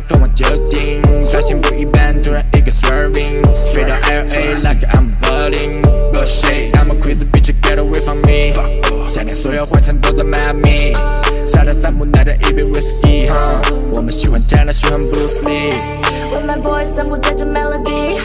表现不一般，突然一个 swerving，飞到 LA like I'm balling。Bullshit, I'm a crazy bitch, get away from me。夏天所有花想都在 Miami，沙滩散步拿着一杯 whiskey，我们喜欢 Jenna，喜欢 Bruce Lee。With my boys 散步在这 melody